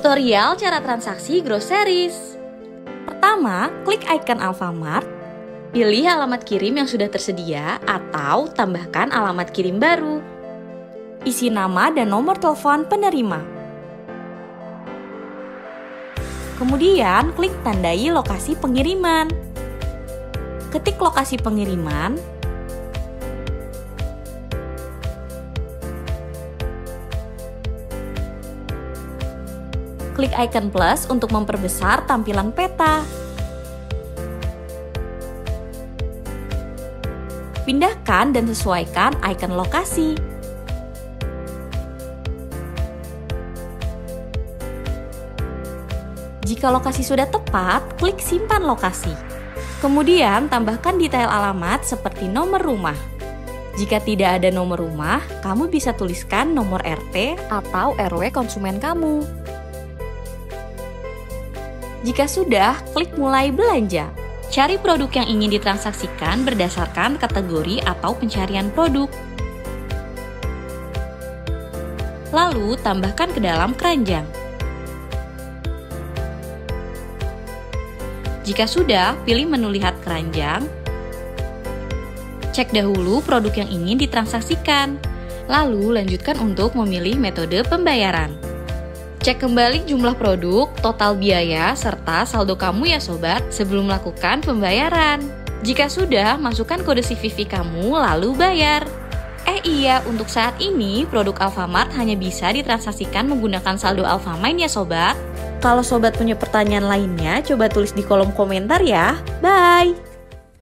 Tutorial cara transaksi groceries. Pertama, klik icon Alfamart. Pilih alamat kirim yang sudah tersedia atau tambahkan alamat kirim baru. Isi nama dan nomor telepon penerima. Kemudian, klik tandai lokasi pengiriman. Ketik lokasi pengiriman, klik icon plus untuk memperbesar tampilan peta. Pindahkan dan sesuaikan icon lokasi. Jika lokasi sudah tepat, klik simpan lokasi. Kemudian tambahkan detail alamat seperti nomor rumah. Jika tidak ada nomor rumah, kamu bisa tuliskan nomor RT atau RW konsumen kamu. Jika sudah, klik mulai belanja. Cari produk yang ingin ditransaksikan berdasarkan kategori atau pencarian produk. Lalu, tambahkan ke dalam keranjang. Jika sudah, pilih menu lihat keranjang. Cek dahulu produk yang ingin ditransaksikan. Lalu, lanjutkan untuk memilih metode pembayaran. Cek kembali jumlah produk, total biaya, serta saldo kamu ya sobat sebelum melakukan pembayaran. Jika sudah, masukkan kode CVV kamu lalu bayar. Eh iya, untuk saat ini produk Alfamart hanya bisa ditransaksikan menggunakan saldo Alfamart ya sobat. Kalau sobat punya pertanyaan lainnya, coba tulis di kolom komentar ya. Bye!